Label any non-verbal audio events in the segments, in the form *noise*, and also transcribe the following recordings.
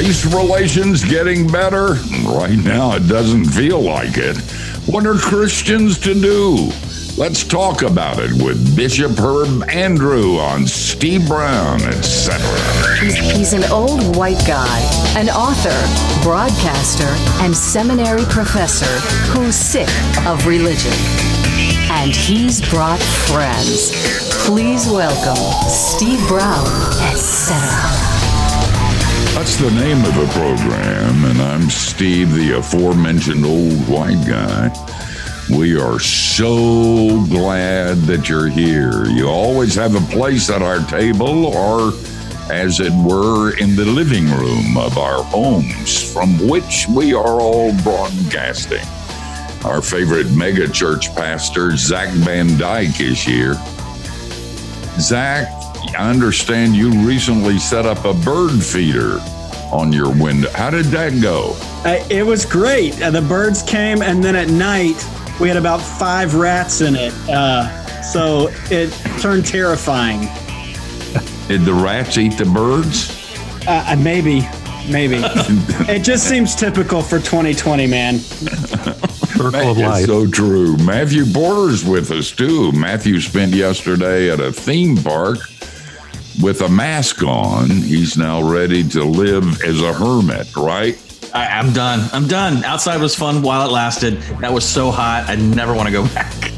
race relations getting better? Right now, it doesn't feel like it. What are Christians to do? Let's talk about it with Bishop Herb Andrew on Steve Brown, etc. He's, an old white guy, an author, broadcaster, and seminary professor who's sick of religion. And he's brought friends. Please welcome Steve Brown, etc. That's the name of the program, and I'm Steve, the aforementioned old white guy. We are so glad that you're here. You always have a place at our table, or as it were, in the living room of our homes from which we are all broadcasting. Our favorite megachurch pastor, Zach Van Dyke, is here. Zach, I understand you recently set up a bird feeder on your window. How did that go? Uh, it was great. Uh, the birds came, and then at night, we had about five rats in it. Uh, so it turned terrifying. Did the rats eat the birds? Uh, uh maybe, maybe. *laughs* it just seems typical for 2020, man. Circle of life. So true. Matthew Borders with us too. Matthew spent yesterday at a theme park with a mask on. He's now ready to live as a hermit, right? I, am done. I'm done. Outside was fun while it lasted. That was so hot. I never want to go back. *laughs*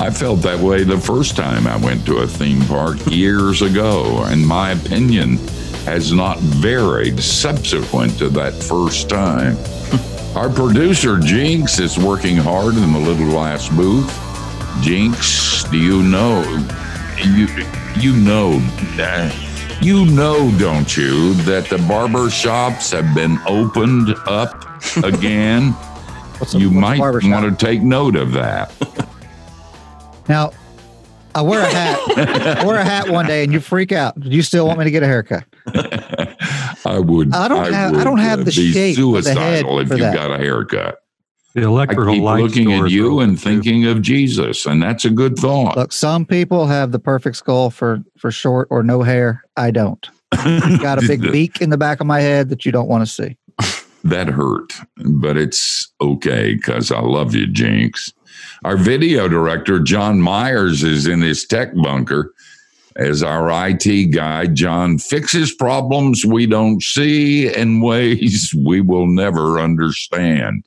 I felt that way the first time I went to a theme park years ago, and my opinion has not varied subsequent to that first time. *laughs* Our producer, Jinx, is working hard in the little glass booth. Jinx, do you know? You, you know. Uh, you know, don't you, that the barber shops have been opened up *laughs* again? you might want to take note of that. *laughs* Now, I wear a hat. I wear a hat one day, and you freak out. Do you still want me to get a haircut? *laughs* I would. I don't I have. I don't have the uh, shape suicidal the if you got a haircut. The electrical I keep light looking at you and thinking of Jesus, and that's a good thought. Look, some people have the perfect skull for for short or no hair. I don't. got a *laughs* big beak in the back of my head that you don't want to see. That hurt, but it's okay because I love you, Jinx. Our video director, John Myers, is in his tech bunker as our IT guy. John fixes problems we don't see in ways we will never understand.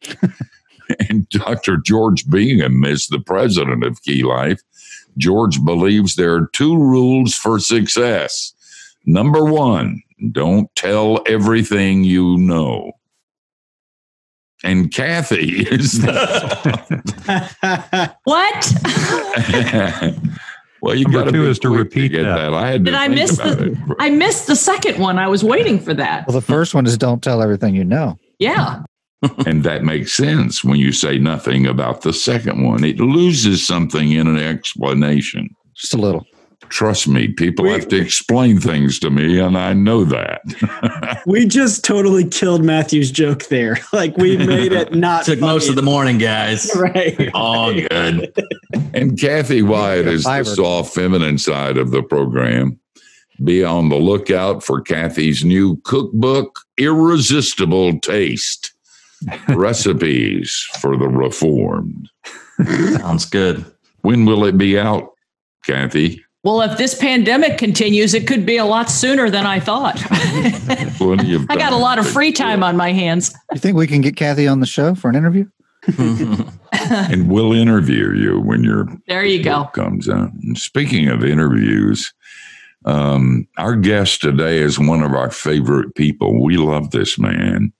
*laughs* and Dr. George Bingham is the president of Key Life. George believes there are two rules for success. Number one, don't tell everything you know. And Kathy is the *laughs* what? *laughs* well, you got to is to repeat to that. that. I had Did I miss the? It. I missed the second one. I was waiting for that. Well, the first one is don't tell everything you know. Yeah and that makes sense when you say nothing about the second one. It loses something in an explanation. Just a little. Trust me, people we, have to explain things to me, and I know that. *laughs* we just totally killed Matthew's joke there. *laughs* Like we made it not. Took funny. most of the morning, guys. *laughs* Right. All good. And Kathy Wyatt is the soft feminine side of the program. Be on the lookout for Kathy's new cookbook, Irresistible Taste recipes for the reformed. Sounds good. When will it be out, Kathy? Well, if this pandemic continues, it could be a lot sooner than I thought. *laughs* Plenty of I got a lot of free time on my hands. You think we can get Kathy on the show for an interview? *laughs* and we'll interview you when your there you go comes out. And speaking of interviews, um, our guest today is one of our favorite people. We love this man.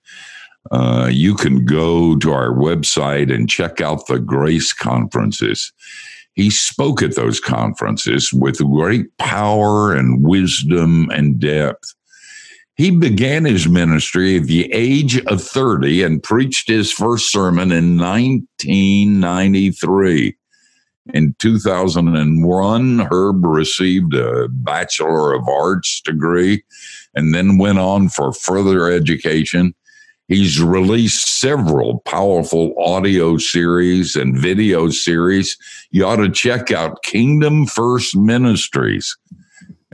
Uh, you can go to our website and check out the Grace conferences. He spoke at those conferences with great power and wisdom and depth. He began his ministry at the age of 30 and preached his first sermon in 1993. In 2001, Herb received a Bachelor of Arts degree and then went on for further education He's released several powerful audio series and video series. You ought to check out Kingdom First Ministries.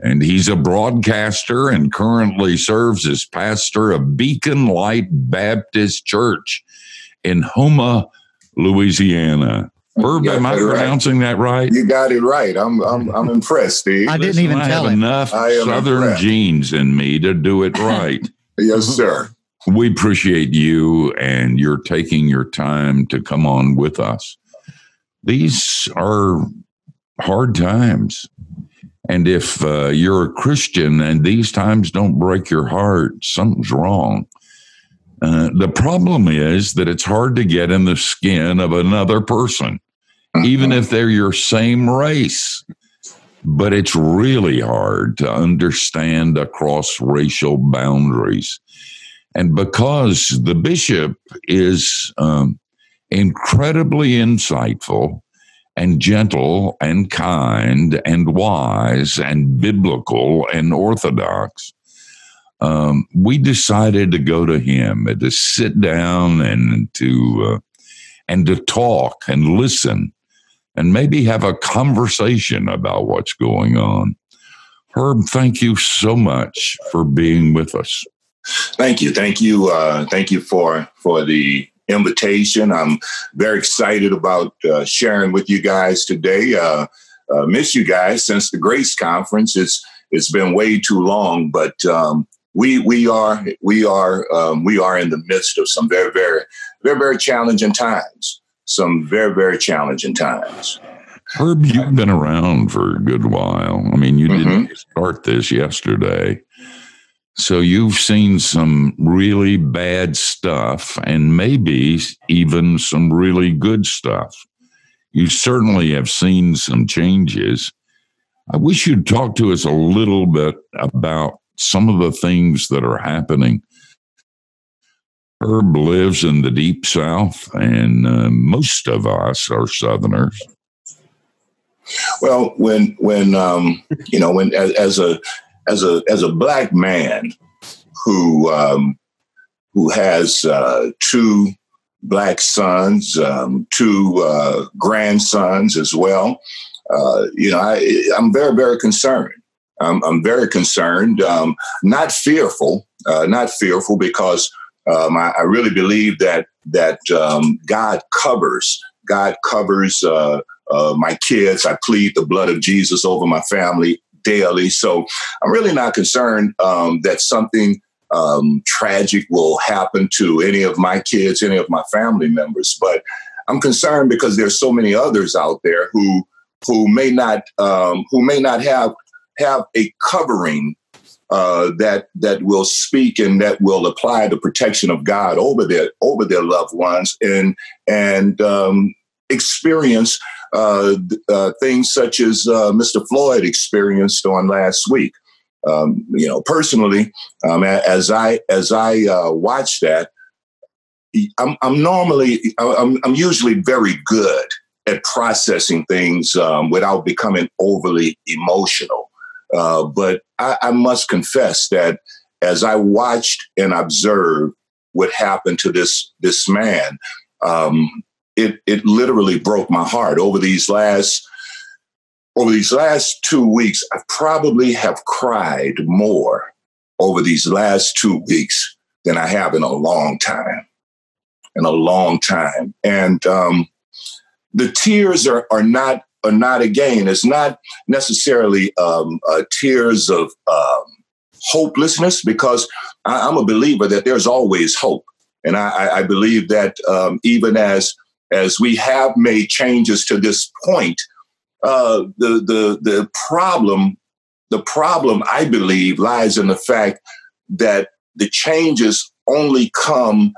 and he's a broadcaster and currently serves as pastor of Beacon Light Baptist Church in Houma, Louisiana. Herb, am I pronouncing right. that right? You got it right. I'm I'm I'm impressed, Steve. I didn't even I tell have him. enough Southern impressed. genes in me to do it *laughs* right. yes, sir. We appreciate you and you're taking your time to come on with us. These are hard times. And if uh, you're a Christian and these times don't break your heart, something's wrong. Uh, the problem is that it's hard to get in the skin of another person, even if they're your same race. But it's really hard to understand across racial boundaries. And because the bishop is um, incredibly insightful and gentle and kind and wise and biblical and orthodox, um, we decided to go to him and to sit down and to uh, and to talk and listen and maybe have a conversation about what's going on. Herb, thank you so much for being with us. Thank you, thank you, uh, thank you for for the invitation. I'm very excited about uh, sharing with you guys today. Uh, uh, miss you guys since the Grace Conference. It's it's been way too long, but um, we we are we are um, we are in the midst of some very very very very challenging times. Some very very challenging times. Herb, you've been around for a good while. I mean, you mm-hmm. didn't start this yesterday. So you've seen some really bad stuff and maybe even some really good stuff. You certainly have seen some changes. I wish you'd talk to us a little bit about some of the things that are happening. Herb lives in the deep south, and uh, most of us are Southerners. Well, when when um, you know when as, as, a as a as a black man who um, who has uh, two black sons, um, two uh, grandsons as well, uh, you know, I, I'm very very concerned I'm, I'm very concerned, um, not fearful, uh, not fearful because um, I, I, really believe that that um, God covers. God covers uh, uh, my kids. I plead the blood of Jesus over my family daily. So I'm really not concerned um, that something um, tragic will happen to any of my kids, any of my family members. But I'm concerned because there's so many others out there who who may not um, who may not have have a covering uh, that that will speak and that will apply the protection of God over their over their loved ones and and um, experience things such as uh, Mr. Floyd experienced on last week. Um, you know, personally, um, as I as I uh, watch that, I'm, I'm normally I'm, I'm usually very good at processing things um, without becoming overly emotional. Uh, but I, I, must confess that as I watched and observed what happened to this this man, um, it it literally broke my heart. Over these last over these last two weeks, I probably have cried more over these last two weeks than I have in a long time. In a long time, and um, the tears are are not or not again. It's not necessarily um, uh, tears of um, hopelessness because I, am a believer that there's always hope, and I, I believe that um, even as as we have made changes to this point, uh, the the the problem the problem I believe lies in the fact that the changes only come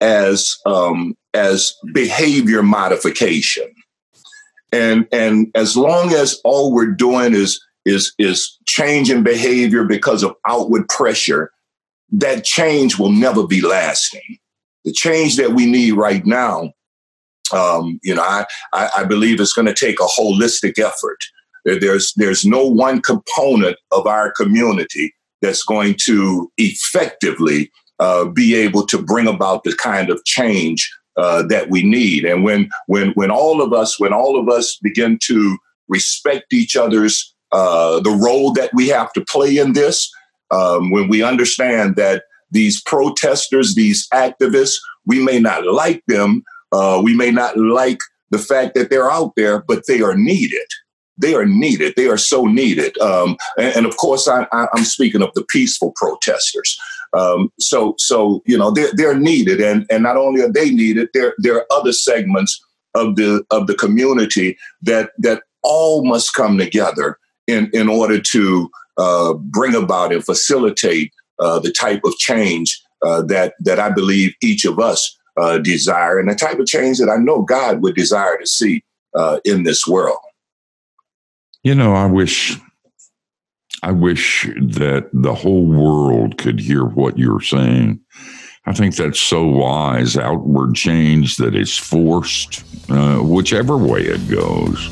as um, as behavior modification. And and as long as all we're doing is is is changing behavior because of outward pressure that change will never be lasting. The change that we need right now um, you know i i, I believe it's going to take a holistic effort there's there's no one component of our community that's going to effectively uh, be able to bring about the kind of change uh, that we need. And when when when all of us when all of us begin to respect each other's uh, the role that we have to play in this, um, when we understand that these protesters, these activists, we may not like them, uh, we may not like the fact that they're out there, but they are needed. They are needed. They are so needed. Um, and, and, of course, I, am speaking of the peaceful protesters. Um, so, so you know, they're, they're needed, and and not only are they needed, there there are other segments of the of the community that that all must come together in in order to uh, bring about and facilitate uh, the type of change uh, that that I believe each of us uh, desire, and the type of change that I know God would desire to see uh, in this world. You know, I wish I wish that the whole world could hear what you're saying. I think that's so wise. Outward change that is forced, uh, whichever way it goes,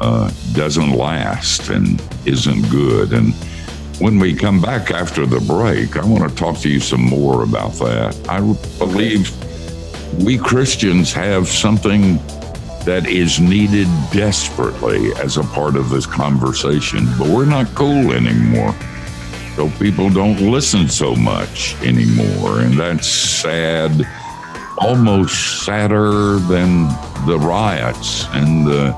uh, doesn't last and isn't good. And when we come back after the break, I want to talk to you some more about that. I believe we Christians have something that is needed desperately as a part of this conversation, but we're not cool anymore. So people don't listen so much anymore. And that's sad, almost sadder than the riots and the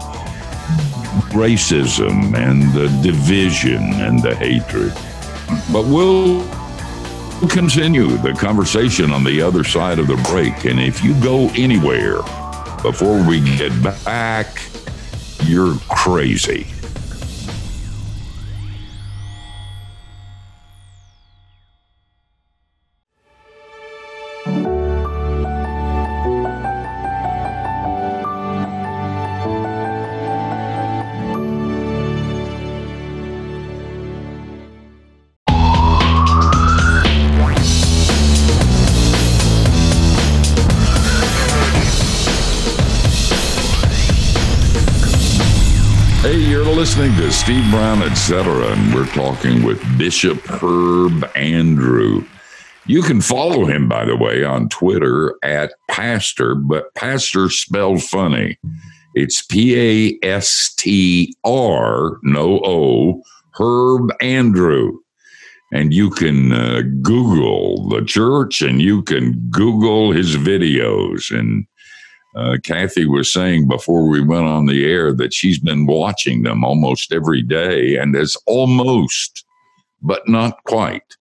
racism and the division and the hatred. But we'll continue the conversation on the other side of the break. And if you go anywhere, before we get back, you're crazy. Steve Brown, etc., and we're talking with Bishop Herb Andrew. You can follow him, by the way, on Twitter at Pastor, but Pastor spelled funny. It's P A S T R, no O, Herb Andrew. And you can uh, Google the church and you can Google his videos and uh, Kathy was saying before we went on the air that she's been watching them almost every day and has almost, but not quite,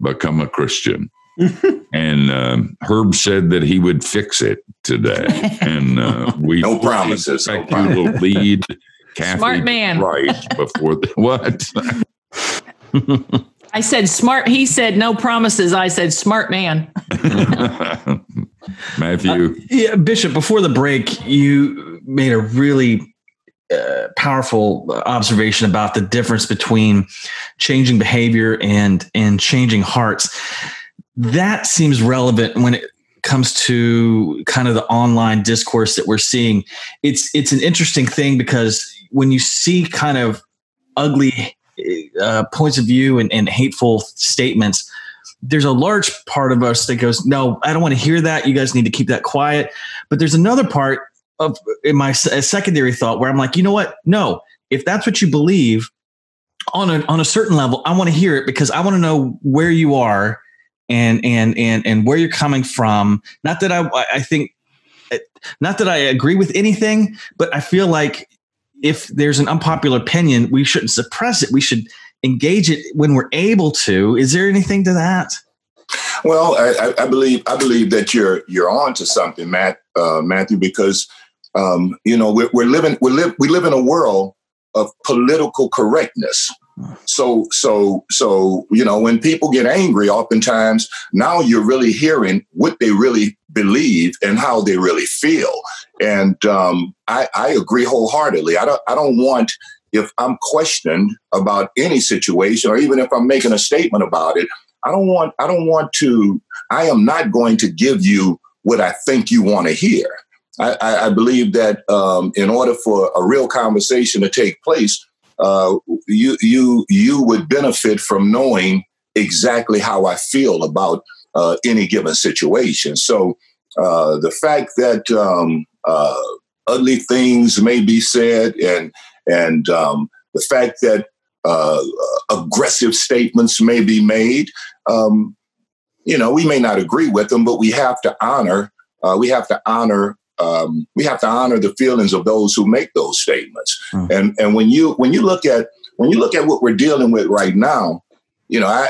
become a Christian. *laughs* and um, Herb said that he would fix it today, and uh, we no promises. Expect no you will lead Kathy smart man right before the, *laughs* what. I said smart. He said no promises. I said smart man. *laughs* Matthew. Uh, yeah, Bishop, before the break, you made a really uh, powerful observation about the difference between changing behavior and and changing hearts. That seems relevant when it comes to kind of the online discourse that we're seeing. It's it's an interesting thing because when you see kind of ugly uh, points of view and, and hateful statements, there's a large part of us that goes, no, I don't want to hear that. You guys need to keep that quiet. But there's another part of in my secondary thought where I'm like, you know what? No, if that's what you believe on a, on a certain level, I want to hear it because I want to know where you are and, and, and, and where you're coming from. Not that I, I think, eh, not that I agree with anything, but I feel like if there's an unpopular opinion, we shouldn't suppress it. We should engage it when we're able to. Is there anything to that? Well, I, I believe I believe that you're you're on to something, Matt uh, Matthew, because um, you know we're, we're living we live we live in a world of political correctness. So so so you know when people get angry, oftentimes now you're really hearing what they really believe and how they really feel. And um, I, I agree wholeheartedly. I don't I don't want if I'm questioned about any situation or even if I'm making a statement about it, I don't want I don't want to I am not going to give you what I think you want to hear. I, I, I believe that um, in order for a real conversation to take place, uh, you you you would benefit from knowing exactly how I feel about uh, any given situation. So uh, the fact that um, uh, ugly things may be said and and um, the fact that uh, aggressive statements may be made. Um, you know, we may not agree with them, but we have to honor. Uh, we have to honor. Um, we have to honor the feelings of those who make those statements. Mm. And and when you when you look at when you look at what we're dealing with right now, you know, I,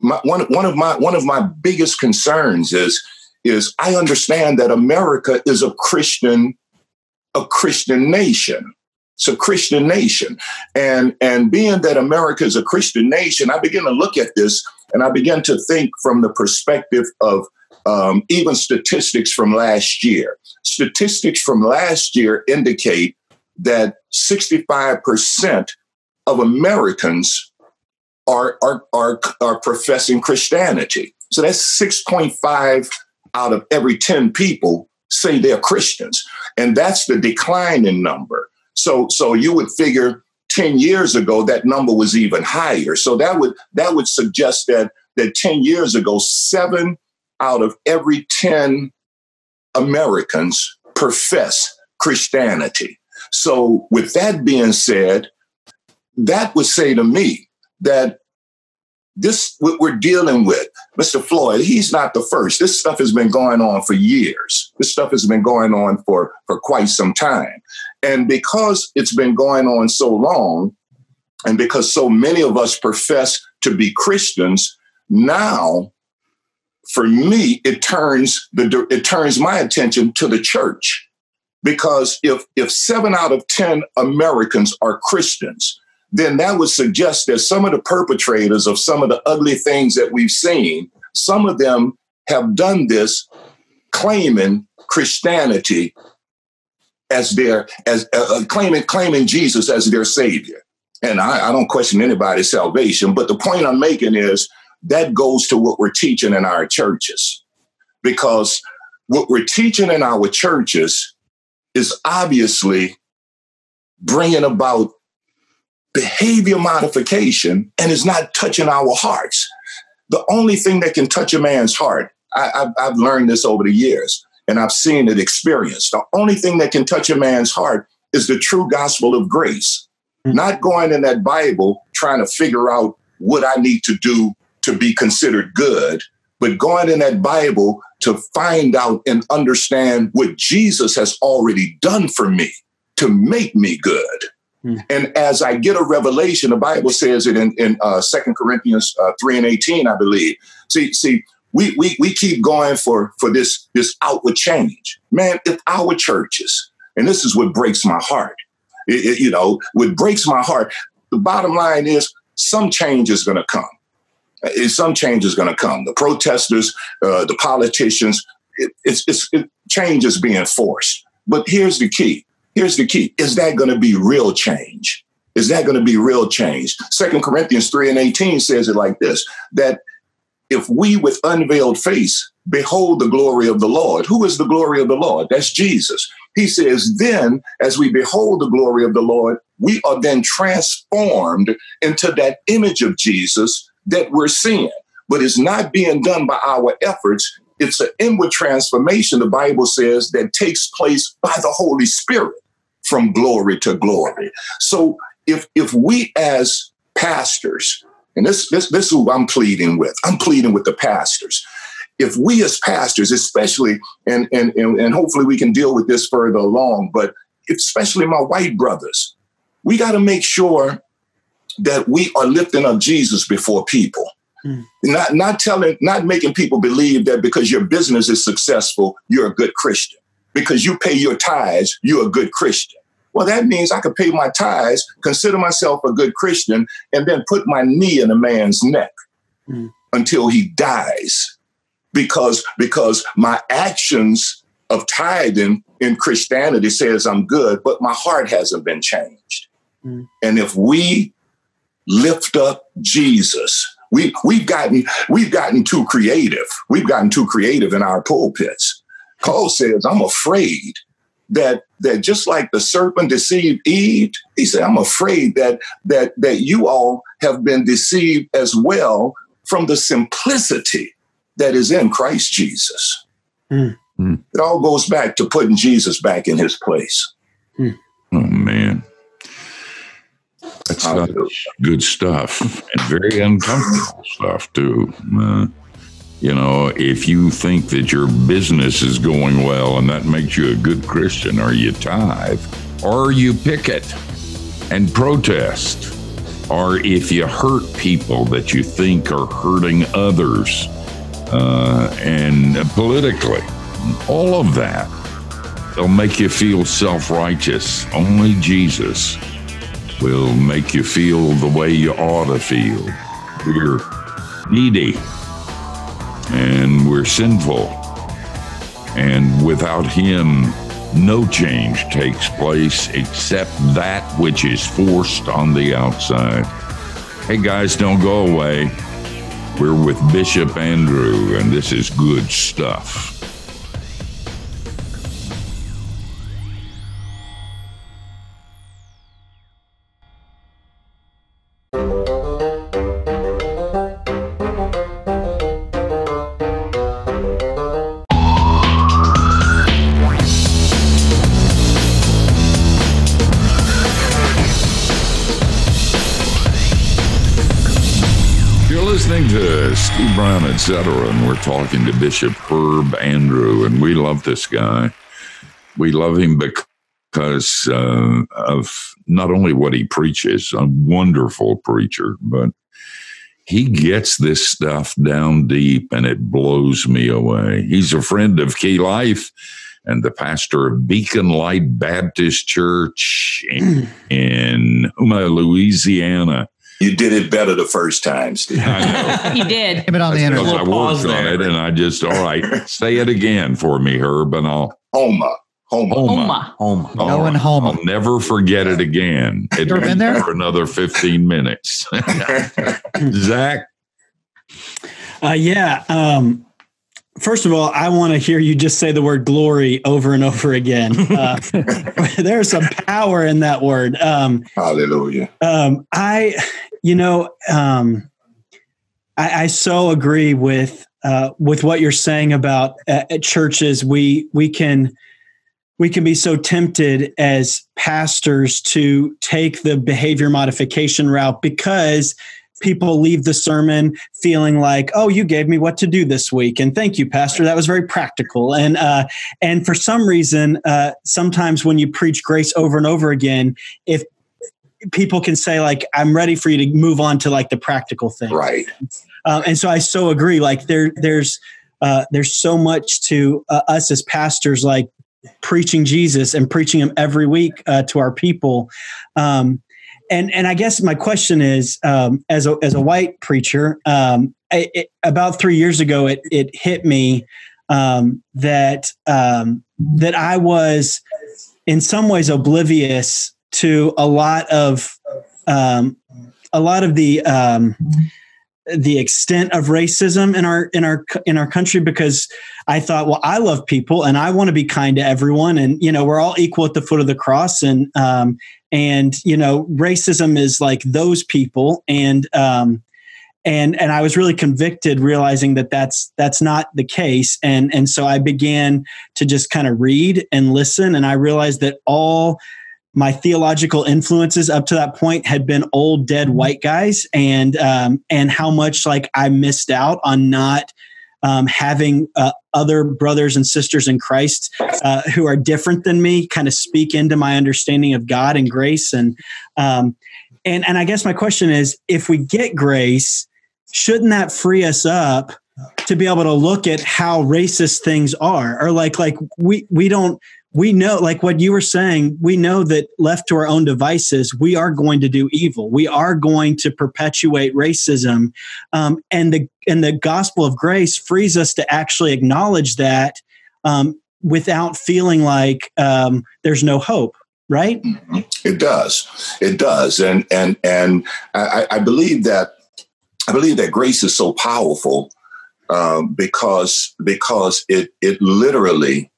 my, one one of my one of my biggest concerns is is I understand that America is a Christian a Christian nation. It's a Christian nation. And, and being that America is a Christian nation, I begin to look at this and I begin to think from the perspective of um, even statistics from last year. Statistics from last year indicate that 65% of Americans are, are, are, are professing Christianity. So that's 6.5 out of every 10 people say they're Christians. And that's the declining number. So so you would figure 10 years ago that number was even higher. So that would that would suggest that that 10 years ago 7 out of every 10 Americans profess Christianity. So with that being said, that would say to me that this what we're dealing with mr floyd he's not the first. This stuff has been going on for years. This stuff has been going on for for quite some time. And because it's been going on so long and because so many of us profess to be christians now for me it turns the it turns my attention to the church. Because if if 7 out of 10 americans are christians then that would suggest that some of the perpetrators of some of the ugly things that we've seen, some of them have done this claiming Christianity as their as uh, uh, claiming claiming Jesus as their savior. And I, I don't question anybody's salvation, but the point I'm making is that goes to what we're teaching in our churches, because what we're teaching in our churches is obviously bringing about behavior modification and is not touching our hearts. The only thing that can touch a man's heart, I, have learned this over the years and I've seen it experienced. The only thing that can touch a man's heart is the true gospel of grace. Mm-hmm. Not going in that Bible trying to figure out what I need to do to be considered good, but going in that Bible to find out and understand what Jesus has already done for me to make me good. Hmm. And as I get a revelation, the Bible says it in, in uh, 2 Corinthians uh, 3 and 18, I believe. See, see, we, we, we keep going for, for this, this outward change. Man, if our churches, and this is what breaks my heart, it, it, you know, what breaks my heart, the bottom line is some change is going to come. Some change is going to come. The protesters, uh, the politicians, it, it's, it's, it, change is being forced. But here's the key Here's the key. Is that going to be real change? Is that going to be real change? Second Corinthians 3 and 18 says it like this that if we with unveiled face behold the glory of the Lord, who is the glory of the Lord? That's Jesus. He says, then as we behold the glory of the Lord, we are then transformed into that image of Jesus that we're seeing. But it's not being done by our efforts. It's an inward transformation, the Bible says, that takes place by the Holy Spirit from glory to glory. So if if we as pastors, and this this this is who I'm pleading with, I'm pleading with the pastors. If we as pastors, especially, and and and, and hopefully we can deal with this further along, but especially my white brothers, we got to make sure that we are lifting up Jesus before people. Mm. Not not telling, not making people believe that because your business is successful, you're a good Christian. Because you pay your tithes, you're a good Christian. Well, that means I could pay my tithes, consider myself a good Christian, and then put my knee in a man's neck mm. until he dies. Because, because my actions of tithing in Christianity says I'm good, but my heart hasn't been changed. Mm. And if we lift up Jesus, we we've gotten we've gotten too creative. We've gotten too creative in our pulpits. Paul says, I'm afraid that that just like the serpent deceived Eve, he said, I'm afraid that that that you all have been deceived as well from the simplicity that is in Christ Jesus. Mm. It all goes back to putting Jesus back in his place. Mm. That's good stuff and very uncomfortable stuff too. Uh, you know, if you think that your business is going well and that makes you a good Christian, or you tithe, or you picket and protest, or if you hurt people that you think are hurting others, uh, and politically, all of that, they'll make you feel self righteous. Only Jesus will make you feel the way you ought to feel. We're needy and we're sinful. And without Him, no change takes place except that which is forced on the outside. Hey guys, don't go away. We're with Bishop Andrew, and this is good stuff. Etc. And we're talking to Bishop Herb Andrew, and we love this guy. We love him because uh, of not only what he preaches, a wonderful preacher, but he gets this stuff down deep and it blows me away. He's a friend of Key Life and the pastor of Beacon Light Baptist Church in, *clears throat* in Houma, Louisiana. You did it better the first time, Steve. *laughs* *laughs* he did. Him it on the internet. I worked on it, and I just all right. *laughs* say it again for me, Herb, and I'll Houma. Houma. Houma. Houma. No and Houma. I'll never forget it again. It you ever been there for another fifteen minutes. Zach. Uh, yeah. Um, First of all, I want to hear you just say the word glory over and over again. *laughs* Uh, *laughs* there's some power in that word. Um, Hallelujah. Um, I, you know, um, I, I, so agree with uh, with what you're saying about uh, at churches. We we can we can be so tempted as pastors to take the behavior modification route because people leave the sermon feeling like, "Oh, you gave me what to do this week," and thank you, Pastor. That was very practical. And uh, and for some reason, uh, sometimes when you preach grace over and over again, if people can say like, "I'm ready for you to move on to like the practical thing," right? Uh, and so I so agree. Like there, there's uh, there's so much to uh, us as pastors, like preaching Jesus and preaching Him every week uh, to our people. Um, and and I guess my question is, um, as a as a white preacher, um, it, about three years ago, it it hit me um, that um, that I was in some ways oblivious to a lot of um, a lot of the um, the extent of racism in our in our in our country because I thought, well, I love people and I want to be kind to everyone, and you know, we're all equal at the foot of the cross, and um, and you know, racism is like those people, and um, and and I was really convicted, realizing that that's that's not the case, and and so I began to just kind of read and listen, and I realized that all my theological influences up to that point had been old dead mm-hmm. white guys and um, and how much like i missed out on not um, having uh, other brothers and sisters in christ uh, who are different than me kind of speak into my understanding of god and grace and um, and and i guess my question is if we get grace shouldn't that free us up to be able to look at how racist things are or like like we we don't we know like what you were saying we know that left to our own devices we are going to do evil. We are going to perpetuate racism. Um, and the and the gospel of grace frees us to actually acknowledge that um, without feeling like um, there's no hope right? Mm-hmm. it does. It does. And and and i, I believe that i believe that grace is so powerful um, because because it it literally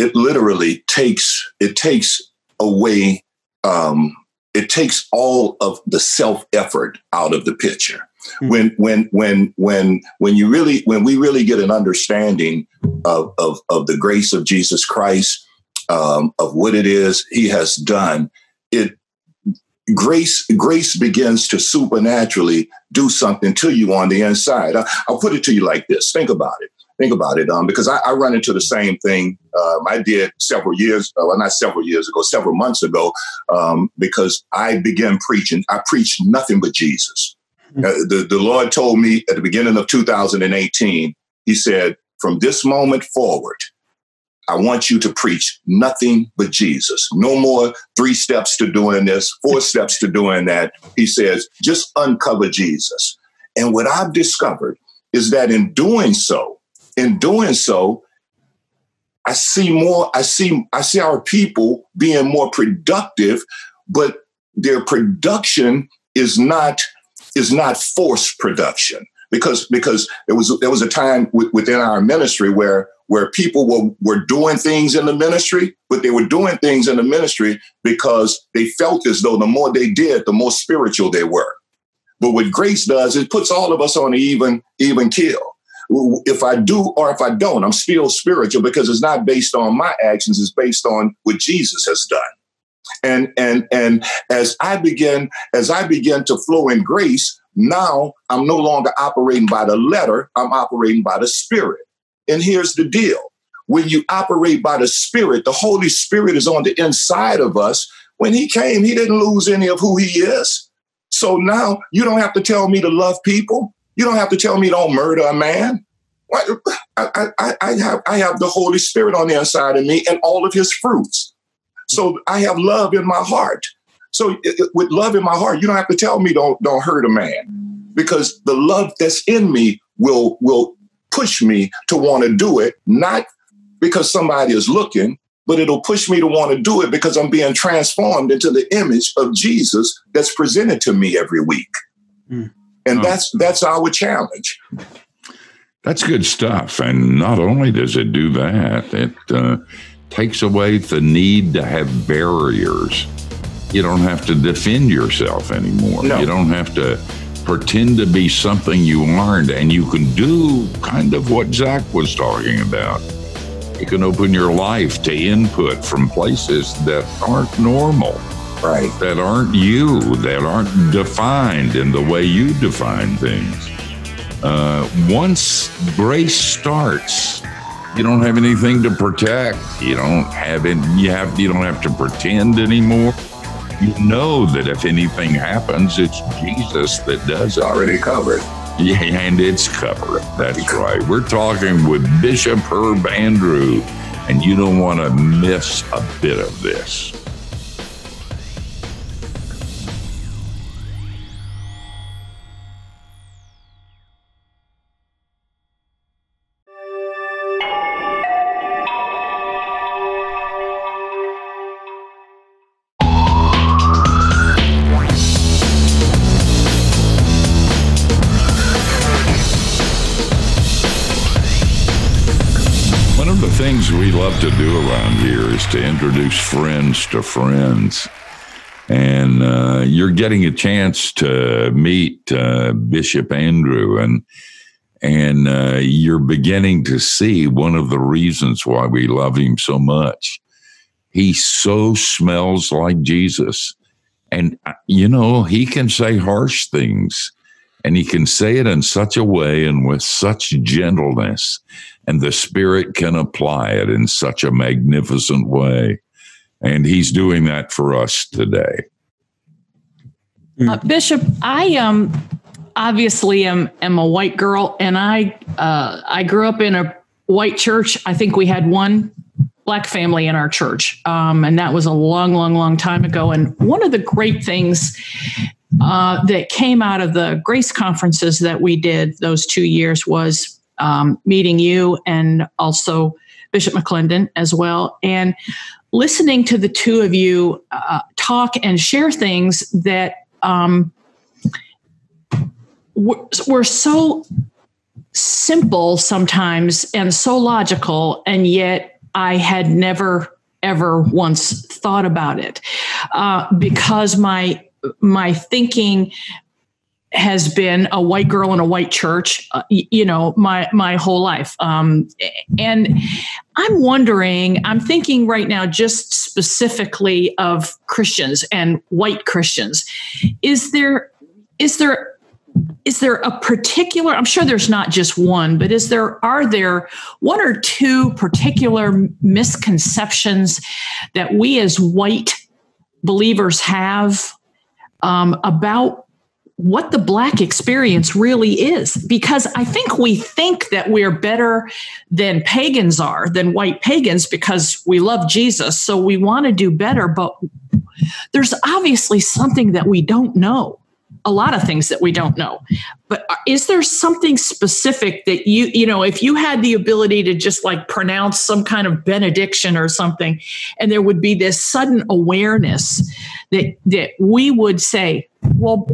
it literally takes it takes away um, it takes all of the self effort out of the picture. Mm-hmm. When when when when when you really when we really get an understanding of of, of the grace of Jesus Christ, um, of what it is He has done, it grace grace begins to supernaturally do something to you on the inside. I, will put it to you like this. Think about it. Think about it. Um, because I, I run into the same thing. Um, I did several years, uh, well, not several years ago, several months ago, um, because I began preaching. I preached nothing but Jesus. Mm-hmm. Uh, the, the Lord told me at the beginning of 2018, He said, from this moment forward, I want you to preach nothing but Jesus. No more three steps to doing this, four steps to doing that. He says, just uncover Jesus. And what I've discovered is that in doing so, in doing so, I see more, I see, I see our people being more productive, but their production is not is not forced production because because there was there was a time w- within our ministry where where people were, were doing things in the ministry, but they were doing things in the ministry because they felt as though the more they did, the more spiritual they were. But what grace does, it puts all of us on an even, even kill. If I do or if I don't, I'm still spiritual because it's not based on my actions, it's based on what Jesus has done. And and and as I begin, as I begin to flow in grace, now I'm no longer operating by the letter, I'm operating by the spirit. And here's the deal when you operate by the Spirit, the Holy Spirit is on the inside of us. When He came, He didn't lose any of who He is. So now you don't have to tell me to love people. You don't have to tell me don't murder a man. I, I, I, have, I have the Holy Spirit on the inside of me and all of His fruits. So I have love in my heart. So with love in my heart, you don't have to tell me don't don't hurt a man, because the love that's in me will will push me to want to do it, not because somebody is looking, but it'll push me to want to do it because I'm being transformed into the image of Jesus that's presented to me every week. Mm. And oh. that's that's our challenge. That's good stuff. And not only does it do that, it uh, takes away the need to have barriers. You don't have to defend yourself anymore. No. You don't have to pretend to be something you aren't, and you can do kind of what Zach was talking about. You can open your life to input from places that aren't normal, right? That aren't you, that aren't defined in the way you define things. Uh, once grace starts, you don't have anything to protect. You don't have it. You have. You don't have to pretend anymore you know that if anything happens, it's Jesus that does it. Already covered. Yeah, and it's covered. That's right. We're talking with Bishop Herb Andrew, and you don't want to miss a bit of this. To do around here is to introduce friends to friends. And uh, you're getting a chance to meet uh, Bishop Andrew, and and uh, you're beginning to see one of the reasons why we love him so much. He so smells like Jesus, and uh, you know he can say harsh things, and he can say it in such a way and with such gentleness and the Spirit can apply it in such a magnificent way. And He's doing that for us today. Uh, Bishop, I um obviously am am a white girl, and I uh, I grew up in a white church. I think we had one black family in our church, um, and that was a long, long, long time ago. And one of the great things uh, that came out of the grace conferences that we did those two years was um, meeting you and also Bishop McClendon as well, and listening to the two of you uh, talk and share things that um, were, were so simple sometimes and so logical, and yet I had never ever once thought about it. Uh, because my my thinking has been a white girl in a white church, uh, you know, my my whole life. Um, and I'm wondering, I'm thinking right now, just specifically of Christians and white Christians. Is there is there is there a particular i'm sure there's not just one but is there are there one or two particular misconceptions that we as white believers have um, about what the black experience really is because i think we think that we're better than pagans are than white pagans because we love jesus so we want to do better but there's obviously something that we don't know a lot of things that we don't know. But uh, is there something specific that you you know if you had the ability to just like pronounce some kind of benediction or something and there would be this sudden awareness that that we would say well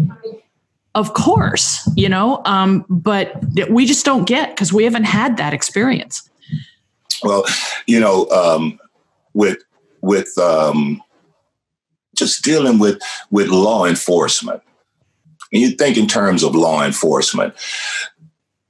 of course, you know, um, but we just don't get because we haven't had that experience. Well, you know, um, with with um, just dealing with with law enforcement, and you think in terms of law enforcement.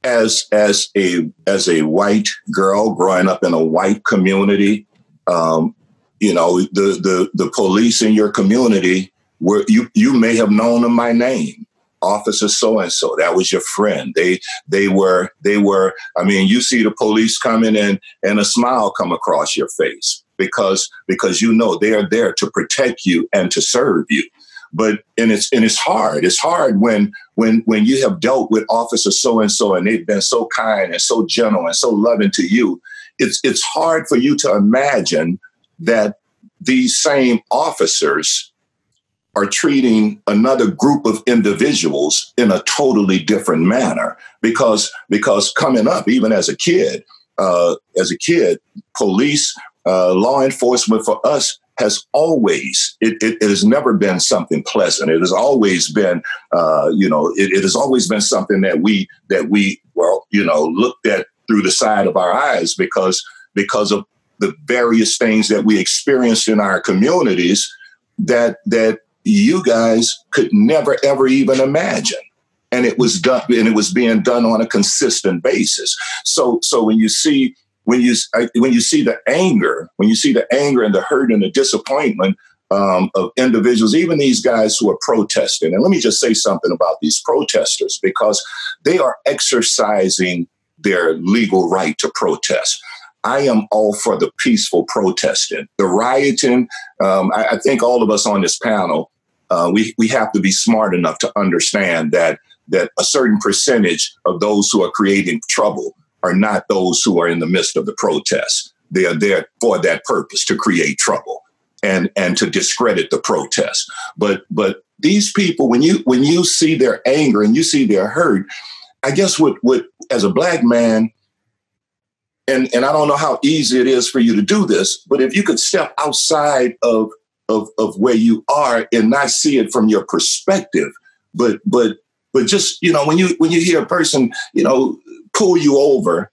As as a as a white girl growing up in a white community, um, you know the the the police in your community where you you may have known them by name officer so and so that was your friend. They they were they were i mean you see the police coming in and a smile come across your face because because you know they are there to protect you and to serve you. But and it's and it's hard. It's hard when when when you have dealt with officer so and so and they've been so kind and so gentle and so loving to you. It's it's hard for you to imagine that these same officers are treating another group of individuals in a totally different manner because because coming up even as a kid uh, as a kid police uh, law enforcement for us has always it, it, it, has never been something pleasant. It has always been uh, you know it, it has always been something that we that we well you know looked at through the side of our eyes because because of the various things that we experienced in our communities that that you guys could never ever even imagine. And it was done and it was being done on a consistent basis. So so when you see when you when you see the anger when you see the anger and the hurt and the disappointment um, of individuals even these guys who are protesting and let me just say something about these protesters because they are exercising their legal right to protest. I am all for the peaceful protesting, the rioting. Um, I, I, think all of us on this panel uh, we we have to be smart enough to understand that that a certain percentage of those who are creating trouble are not those who are in the midst of the protests. They are there for that purpose to create trouble and and to discredit the protest. But but these people, when you when you see their anger and you see their hurt, I guess what what as a black man, and and I don't know how easy it is for you to do this, but if you could step outside of of of where you are and not see it from your perspective. But but but just you know when you when you hear a person you know pull you over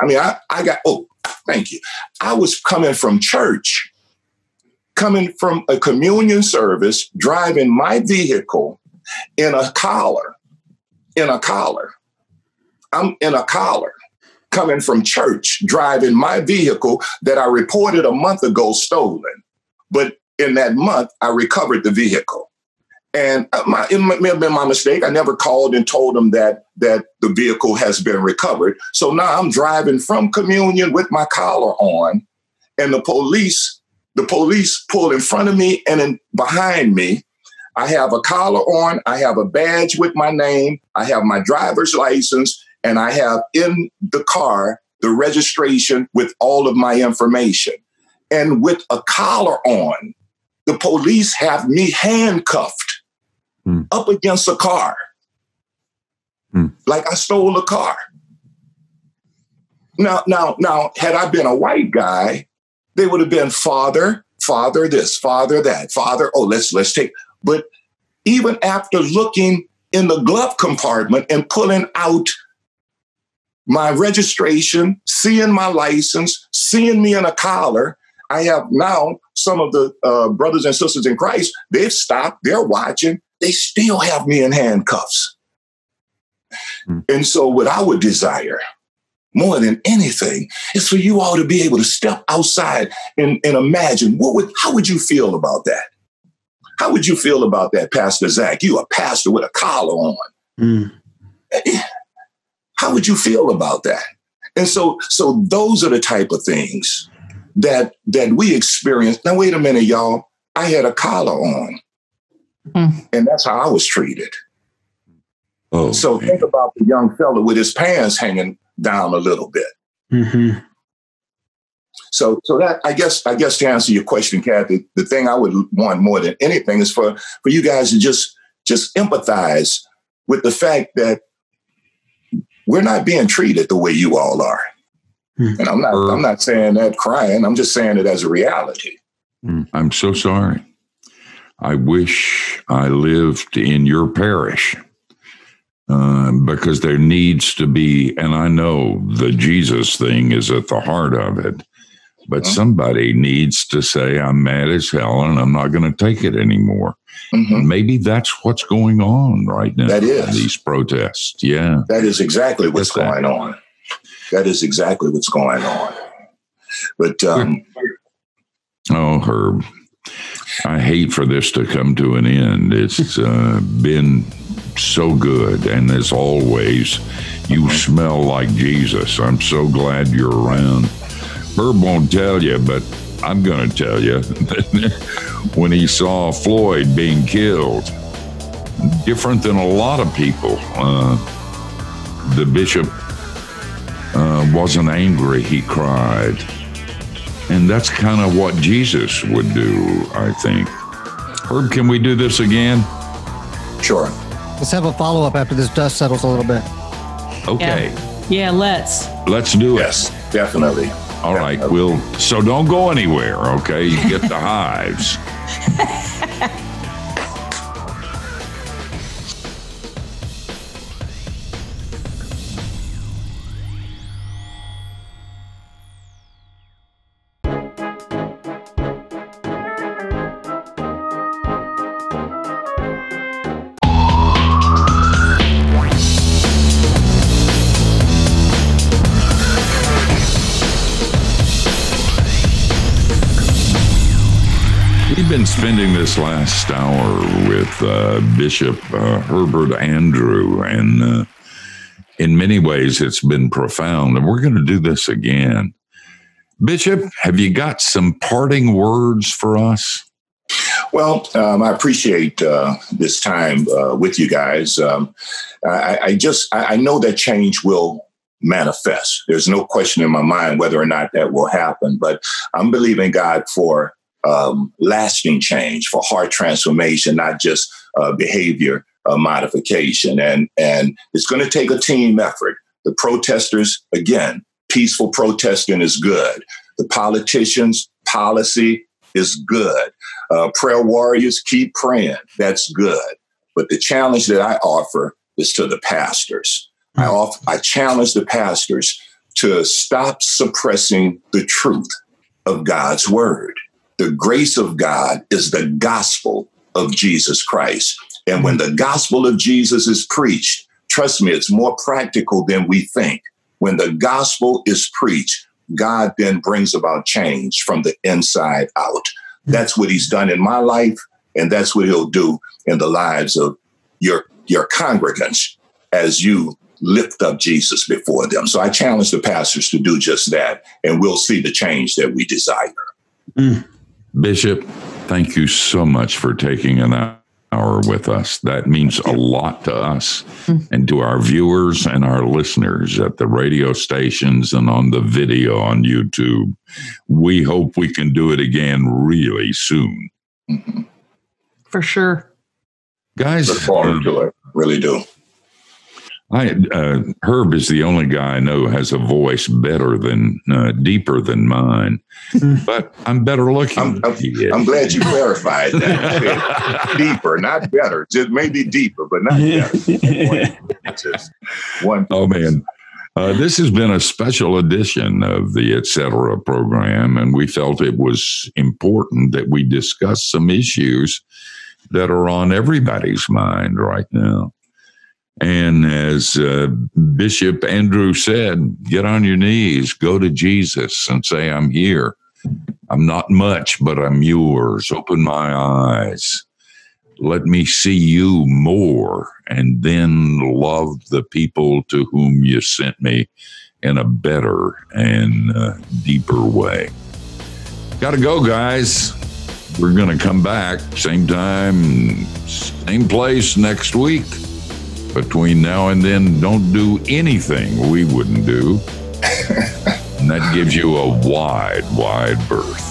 i mean i i got oh thank you. I was coming from church coming from a communion service driving my vehicle in a collar in a collar. I'm in a collar coming from church driving my vehicle that i reported a month ago stolen but in that month, I recovered the vehicle. And uh, my, it may have been my mistake. I never called and told them that that the vehicle has been recovered. So now I'm driving from communion with my collar on, and the police, the police pull in front of me and in behind me. I have a collar on. I have a badge with my name. I have my driver's license, and I have in the car the registration with all of my information and with a collar on. The police have me handcuffed mm. up against a car, mm. like I stole a car. Now, now, now, had I been a white guy, they would have been father, father this, father that, father. Oh, let's let's take. But even after looking in the glove compartment and pulling out my registration, seeing my license, seeing me in a collar, I have now some of the uh, brothers and sisters in Christ, they've stopped, they're watching, they still have me in handcuffs. Mm. And so, what I would desire more than anything is for you all to be able to step outside and, and imagine what would how would you feel about that? How would you feel about that, Pastor Zach? You a pastor with a collar on. Mm. How would you feel about that? And so, so those are the type of things that that we experienced. Now, wait a minute, y'all. I had a collar on, mm. and that's how I was treated. Oh, so man. think about the young fellow with his pants hanging down a little bit. Mm-hmm. So, so that I guess I guess to answer your question, Kathy, the thing I would want more than anything is for for you guys to just just empathize with the fact that we're not being treated the way you all are. Mm. And I'm not I'm not saying that crying. I'm just saying it as a reality. Hmm. I'm so sorry. I wish I lived in your parish uh, because there needs to be, and I know the Jesus thing is at the heart of it, but mm-hmm. somebody needs to say, I'm mad as hell and I'm not going to take it anymore. Mm-hmm. Maybe that's what's going on right now. That is. These protests. Yeah. That is exactly what's going on. That is exactly what's going on. But, um, oh, Herb, I hate for this to come to an end. It's uh, been so good. And as always, you smell like Jesus. I'm so glad you're around. Herb won't tell you, but I'm going to tell you *laughs* when he saw Floyd being killed, different than a lot of people, uh, the bishop uh, wasn't angry, he cried. And that's kind of what Jesus would do, I think. Herb, can we do this again? Sure. Let's have a follow up after this dust settles a little bit. Okay. Yeah, yeah let's. Let's do it. Yes, definitely. All right, we'll so don't go anywhere, okay? You get the hives. *laughs* spending this last hour with uh, Bishop uh, Herbert Andrew, and uh, in many ways, it's been profound. And we're going to do this again. Bishop, have you got some parting words for us? Well, um, I appreciate uh, this time uh, with you guys. Um, I, I, just I, I know that change will manifest. There's no question in my mind whether or not that will happen, but I'm believing God for um, lasting change, for heart transformation, not just uh, behavior uh, modification. And, and it's going to take a team effort. The protesters, again, peaceful protesting is good. The politicians, policy is good. Uh, prayer warriors, keep praying. That's good. But the challenge that I offer is to the pastors. I, hmm. off, I challenge the pastors to stop suppressing the truth of God's word the grace of God is the gospel of Jesus Christ. And when the gospel of Jesus is preached, trust me, it's more practical than we think. When the gospel is preached, God then brings about change from the inside out. That's what he's done in my life, and that's what he'll do in the lives of your, your congregants as you lift up Jesus before them. So I challenge the pastors to do just that, and we'll see the change that we desire. Mm. Bishop, thank you so much for taking an hour with us. That means a lot to us mm-hmm. and to our viewers and our listeners at the radio stations and on the video on YouTube. We hope we can do it again really soon. For sure. Guys, look forward to it. Really do. I uh, Herb is the only guy I know has a voice better than uh, deeper than mine, hmm. but I'm better looking. I'm, I'm, I'm glad you clarified that. *laughs* deeper, not better. Just maybe deeper, but not better. Just one. Oh man. Uh, this has been a special edition of the Etc. program, and we felt it was important that we discuss some issues that are on everybody's mind right now. And as uh, Bishop Andrew said, get on your knees, go to Jesus and say, I'm here. I'm not much, but I'm yours. Open my eyes. Let me see you more, and then love the people to whom you sent me in a better and uh, deeper way. Got to go, guys. We're going to come back same time, same place next week. Between now and then, don't do anything we wouldn't do. and that gives you a wide, wide berth.